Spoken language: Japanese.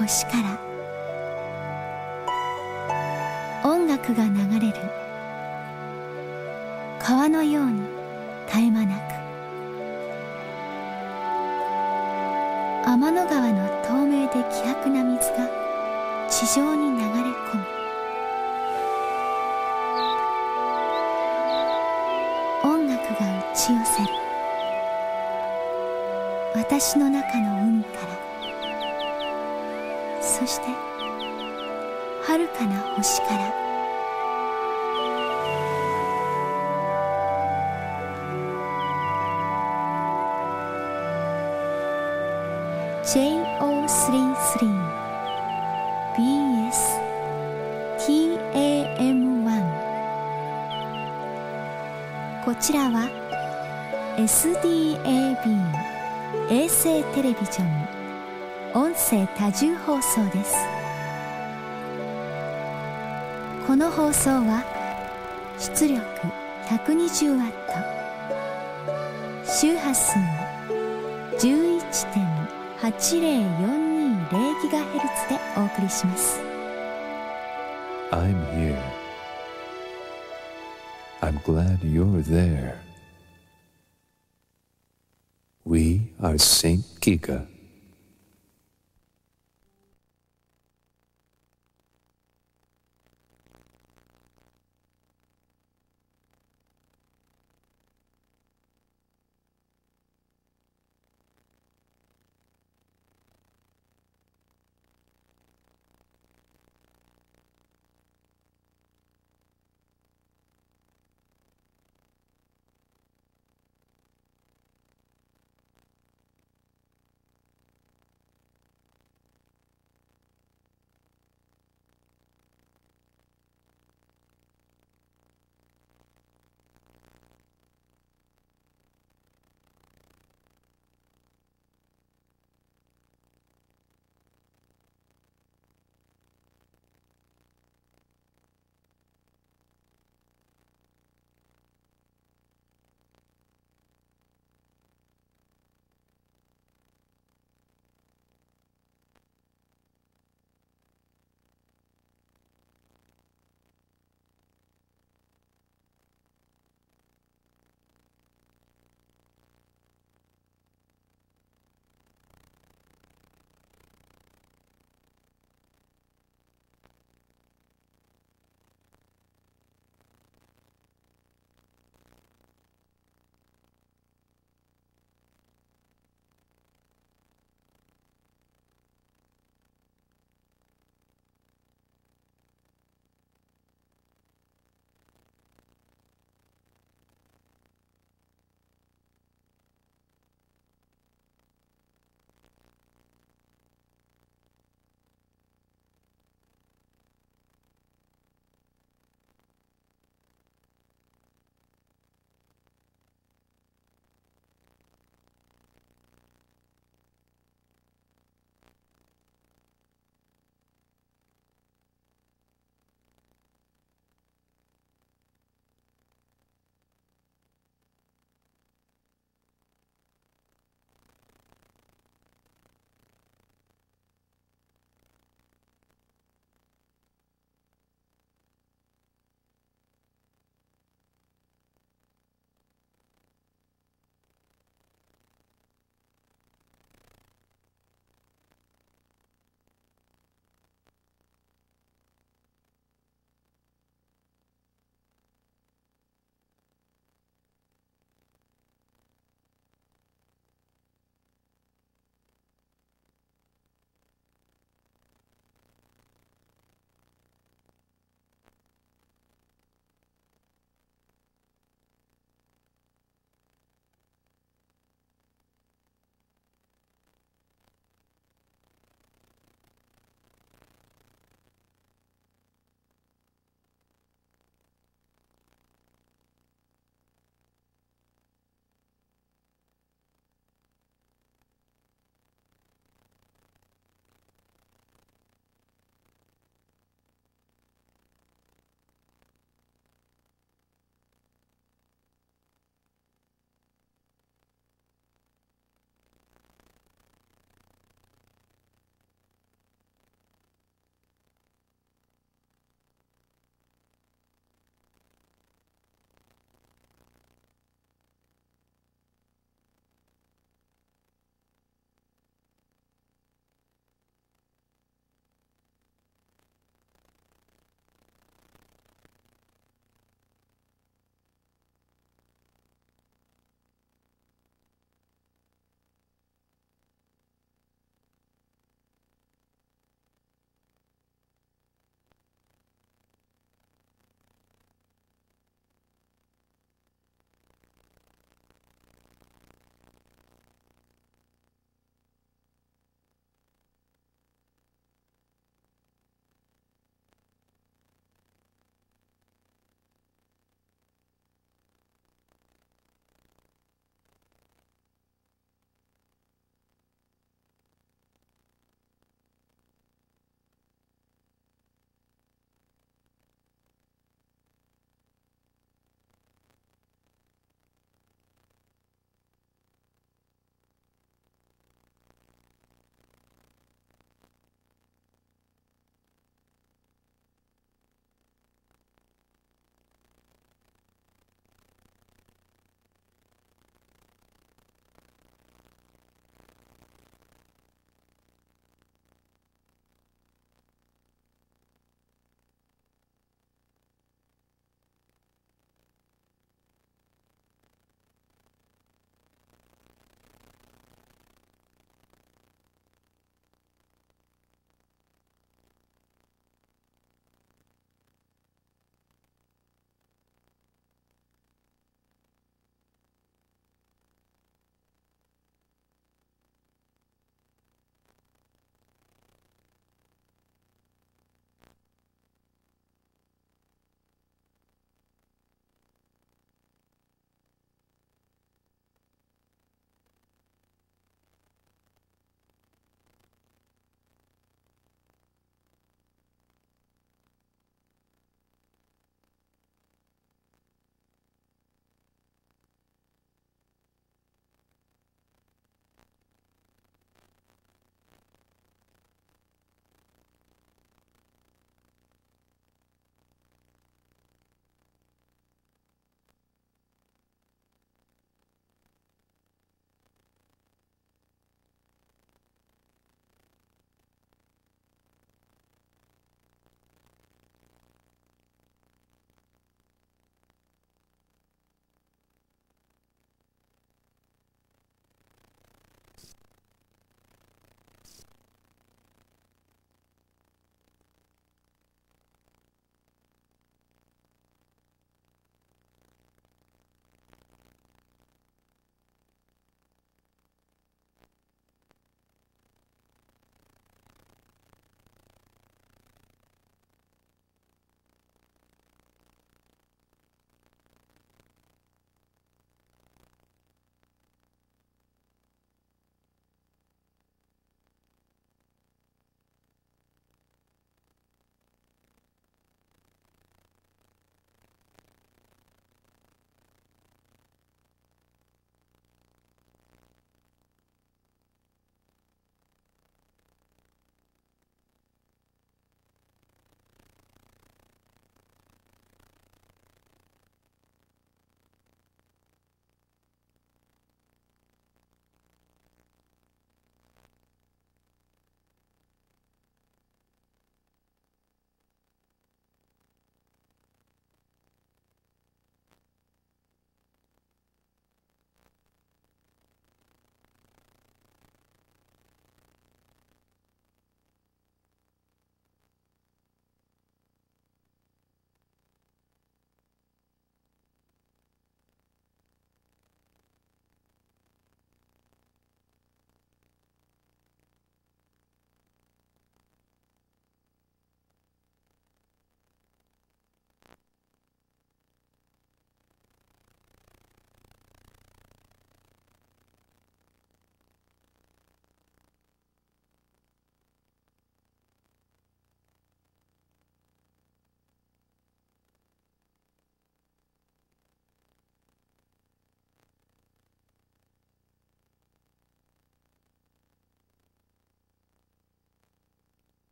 星から。音楽が流れる。川のように絶え間なく。天の川の透明で希薄な水が地上に流れ込む。音楽が打ち寄せる。私の中の海から。そして遥かな星から「JO33 BS TAM1」こちらは SDAB 衛星テレビジョン。声多重放送ですこの放送は出力120ワット周波数 11.80420GHz でお送りします I'm here. I'm glad you're there. We are Saint Kika.